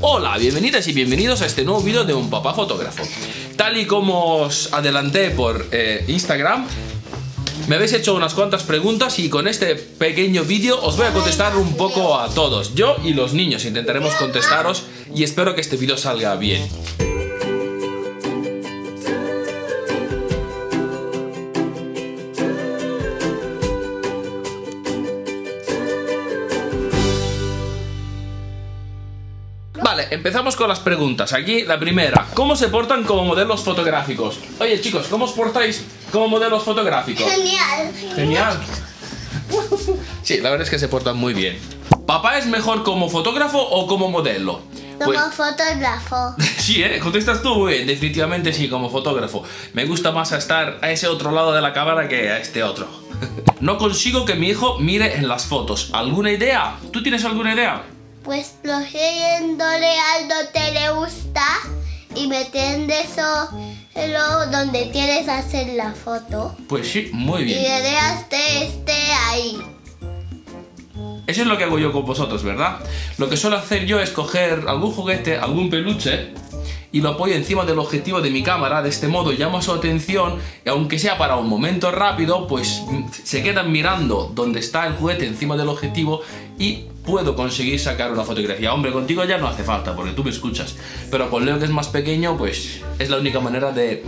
Hola, bienvenidas y bienvenidos a este nuevo vídeo de un papá fotógrafo. Tal y como os adelanté por eh, Instagram, me habéis hecho unas cuantas preguntas y con este pequeño vídeo os voy a contestar un poco a todos. Yo y los niños intentaremos contestaros y espero que este vídeo salga bien. Vale, empezamos con las preguntas. Aquí la primera. ¿Cómo se portan como modelos fotográficos? Oye chicos, ¿cómo os portáis como modelos fotográficos? Genial. Genial. Sí, la verdad es que se portan muy bien. ¿Papá es mejor como fotógrafo o como modelo? Como Pues- fotógrafo. Sí, ¿eh? Contestas tú, muy bien. Definitivamente sí, como fotógrafo. Me gusta más estar a ese otro lado de la cámara que a este otro. No consigo que mi hijo mire en las fotos. ¿Alguna idea? ¿Tú tienes alguna idea? Pues prohibiéndole algo te le gusta y metiendo eso lo donde quieres hacer la foto. Pues sí, muy Y bien. le dejas que esté ahí. Eso es lo que hago yo con vosotros, ¿verdad? Lo que suelo hacer yo es coger algún juguete, algún peluche y lo apoyo encima del objetivo de mi cámara, de este modo llamo su atención y aunque sea para un momento rápido, pues se quedan mirando donde está el juguete encima del objetivo y puedo conseguir sacar una fotografía. Hombre, contigo ya no hace falta porque tú me escuchas, pero con Leo que es más pequeño, pues es la única manera de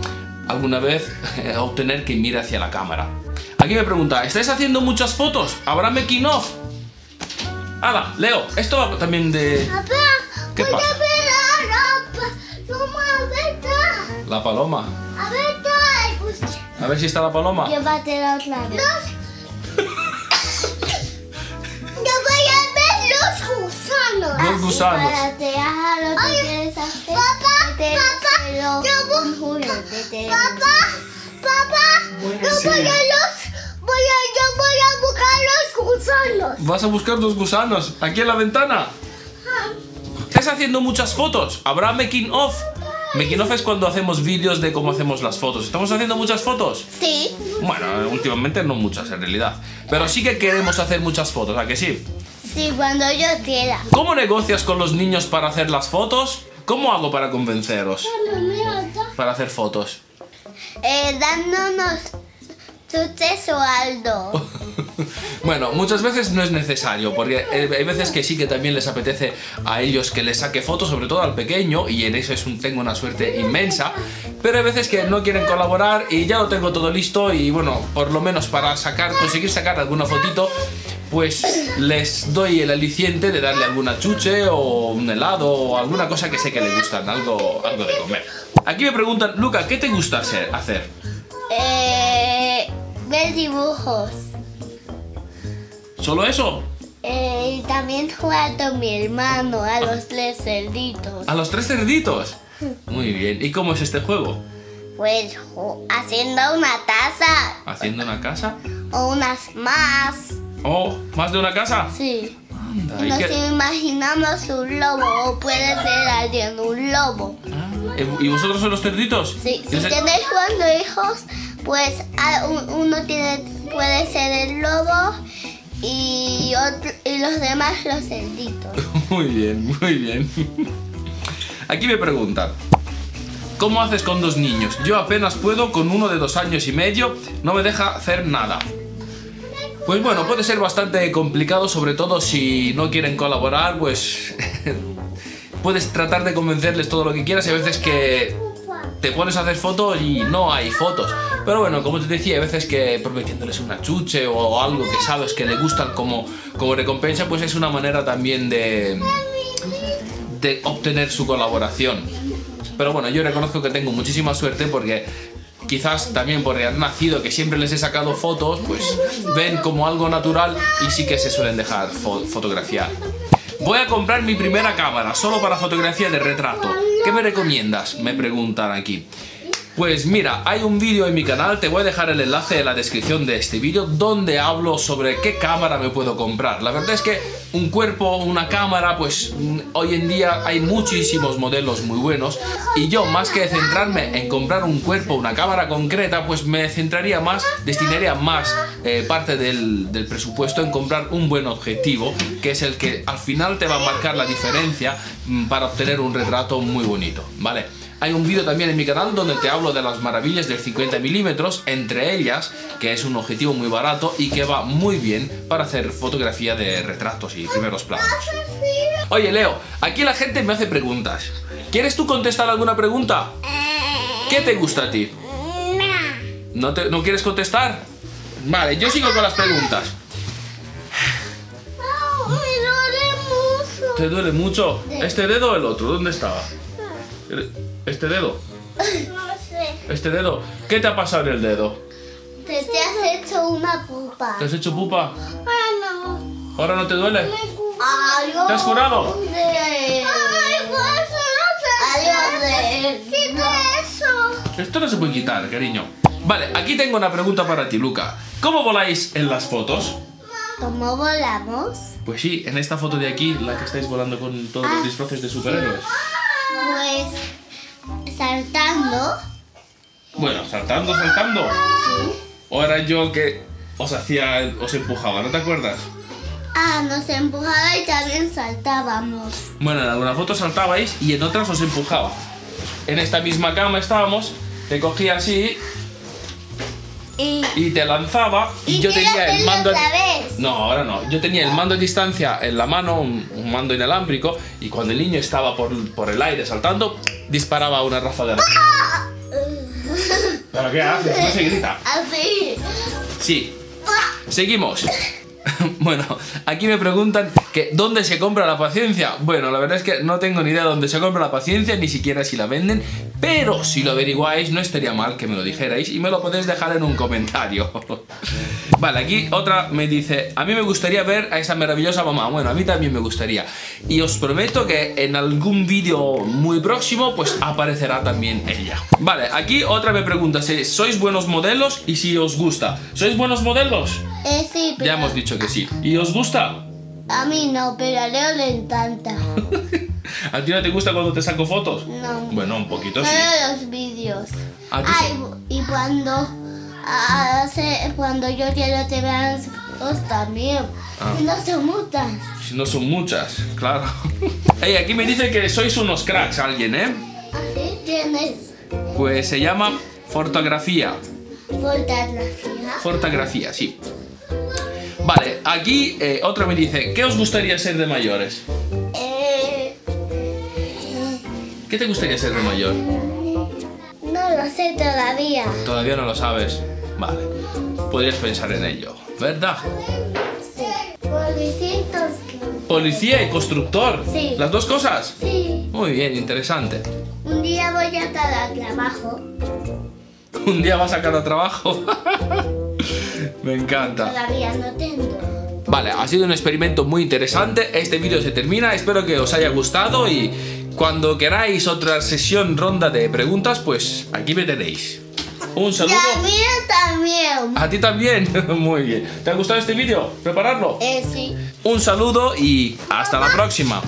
alguna vez obtener que mire hacia la cámara. Aquí me pregunta, ¿estáis haciendo muchas fotos? ¿Habrá making of? Hala, Leo, esto va también de Papá, ¿Qué voy pasa? a ver a la paloma, a ver, la paloma. a ver, A ver si está la paloma. Llévatela otra vez. Los gusanos. Espérate, haz lo que quieres hacer. Papá, papá, yo voy. Papá, papá, yo Sí. voy a los, voy a, yo voy a buscar los gusanos. Vas a buscar dos gusanos aquí en la ventana. ¿Estás haciendo muchas fotos? ¿Habrá making of? Making of es cuando hacemos vídeos de cómo hacemos las fotos. ¿Estamos haciendo muchas fotos? Sí. Bueno, últimamente no muchas en realidad. Pero sí que queremos hacer muchas fotos, ¿a que sí? Sí, cuando yo quiera. ¿Cómo negocias con los niños para hacer las fotos? ¿Cómo hago para convenceros? Para hacer fotos. Eh, dándonos chuches o algo. Bueno, muchas veces no es necesario, porque eh, hay veces que sí que también les apetece a ellos que les saque fotos, sobre todo al pequeño, y en eso es un, tengo una suerte inmensa, pero hay veces que no quieren colaborar y ya lo tengo todo listo y bueno, por lo menos para sacar, conseguir sacar alguna fotito, pues les doy el aliciente de darle alguna chuche o un helado o alguna cosa que sé que le gustan, algo, algo de comer. Aquí me preguntan, Luca, ¿qué te gusta hacer? hacer? Eh, ver dibujos. ¿Solo eso? Eh, y también jugar con mi hermano a los tres cerditos. ¿A los tres cerditos? Muy bien. ¿Y cómo es este juego? Pues haciendo una taza ¿Haciendo una casa? o unas más. ¿Oh, más de una casa? Sí. Anda, ¿y Nos imaginamos un lobo o puede ser alguien un lobo. Ah, ¿Y vosotros sois los cerditos? Sí, ¿Y si tenéis cuatro hijos, pues uno tiene, puede ser el lobo y, otro, y los demás los cerditos. Muy bien, muy bien. Aquí me preguntan. ¿Cómo haces con dos niños? Yo apenas puedo con uno de dos años y medio, no me deja hacer nada. Pues bueno, puede ser bastante complicado, sobre todo si no quieren colaborar, pues puedes tratar de convencerles todo lo que quieras y a veces que te pones a hacer fotos y no hay fotos. Pero bueno, como te decía, hay veces que prometiéndoles una chuche o algo que sabes que le gustan como, como recompensa, pues es una manera también de, de obtener su colaboración. Pero bueno, yo reconozco que tengo muchísima suerte porque quizás también por haber nacido, que siempre les he sacado fotos, pues ven como algo natural y sí que se suelen dejar fo- fotografiar. Voy a comprar mi primera cámara, solo para fotografía de retrato. ¿Qué me recomiendas? Me preguntan aquí. Pues mira, hay un vídeo en mi canal, te voy a dejar el enlace en la descripción de este vídeo, donde hablo sobre qué cámara me puedo comprar. La verdad es que un cuerpo, una cámara, pues mm, hoy en día hay muchísimos modelos muy buenos y yo más que centrarme en comprar un cuerpo, una cámara concreta, pues me centraría más, destinaría más eh, parte del, presupuesto en comprar un buen objetivo, que es el que al final te va a marcar la diferencia mm, para obtener un retrato muy bonito, ¿vale? Hay un vídeo también en mi canal donde te hablo de las maravillas del 50 milímetros, entre ellas, que es un objetivo muy barato y que va muy bien para hacer fotografía de retratos y primeros planos. Oye, Leo, aquí la gente me hace preguntas. ¿Quieres tú contestar alguna pregunta? ¿Qué te gusta a ti? ¿No, te- ¿No quieres contestar? Vale, yo sigo con las preguntas. ¿Te duele mucho? ¿Este dedo o el otro? ¿Dónde estaba? ¿Este dedo? No sé. ¿Este dedo? ¿Qué te ha pasado en el dedo? Te, te has hecho una pupa. ¿Te has hecho pupa? Ah, no. ¿Ahora no te duele? Adiós. ¿Te has curado? De... Ay, pues no sé. Adiós de... Quita eso. Esto no se puede quitar, cariño. Vale, aquí tengo una pregunta para ti, Luca. ¿Cómo voláis en las fotos? ¿Cómo volamos? Pues sí, en esta foto de aquí, la que estáis volando con todos los disfraces de superhéroes. Pues saltando. Bueno, saltando, saltando. O era yo que os hacía, os empujaba, ¿no te acuerdas? Ah, nos empujaba y también saltábamos. Bueno, en algunas fotos saltabais y en otras os empujaba. En esta misma cama estábamos, te cogía así Y, y te lanzaba y, yo tenía el mando... otra vez. No, ahora no. Yo tenía el mando a distancia en la mano, un, un mando inalámbrico, y cuando el niño estaba por, por el aire saltando, disparaba una ráfaga de... ¿Pero qué haces? No se grita. Así. Sí. Seguimos. Bueno, aquí me preguntan que ¿dónde se compra la paciencia? Bueno, la verdad es que no tengo ni idea de dónde se compra la paciencia, ni siquiera si la venden, pero si lo averiguáis no estaría mal que me lo dijerais y me lo podéis dejar en un comentario. Vale, aquí otra me dice, a mí me gustaría ver a esa maravillosa mamá. Bueno, a mí también me gustaría. Y os prometo que en algún vídeo muy próximo pues aparecerá también ella. Vale, aquí otra me pregunta si sois buenos modelos y si os gusta. ¿Sois buenos modelos? Eh, sí, pero Ya hemos dicho que sí. ¿Y os gusta? a mí no, pero a Leo le encanta. ¿A ti no te gusta cuando te saco fotos? No. Bueno, un poquito sí. Solo los vídeos. ¿A ti Ay, y cuando hace, cuando yo quiero te vean fotos también. Ah. No son muchas. No son muchas, claro. Ey, aquí me dice que sois unos cracks alguien, ¿eh? Así tienes Pues se llama fotografía. fotografía. Fotografía, sí. Vale, aquí eh, otro me dice, ¿qué os gustaría ser de mayores? ¿Qué te gustaría ser de mayor? no lo sé todavía. Todavía no lo sabes. Vale. Podrías pensar en ello, ¿verdad? Sí. Policías que- Policía y constructor. Sí. ¿Las dos cosas? Sí. Muy bien, interesante. Un día voy a estar al trabajo. Un día vas a cada trabajo. Me encanta. Todavía no tengo. Vale, ha sido un experimento muy interesante. Este vídeo se termina. Espero que os haya gustado y cuando queráis otra sesión ronda de preguntas, pues aquí me tenéis. Un saludo. Y a mí también. A ti también. Muy bien. ¿Te ha gustado este vídeo? ¿Prepararlo? Eh, sí. Un saludo y hasta la próxima.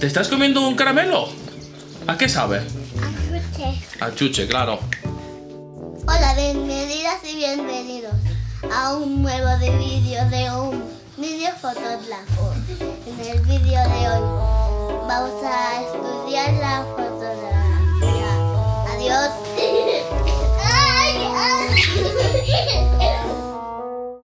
¿Te estás comiendo un caramelo? ¿A qué sabe? A chuche, claro. Hola, bienvenidas y bienvenidos a un nuevo de vídeo de un vídeo fotógrafo. En el vídeo de hoy vamos a estudiar la fotografía. Adiós.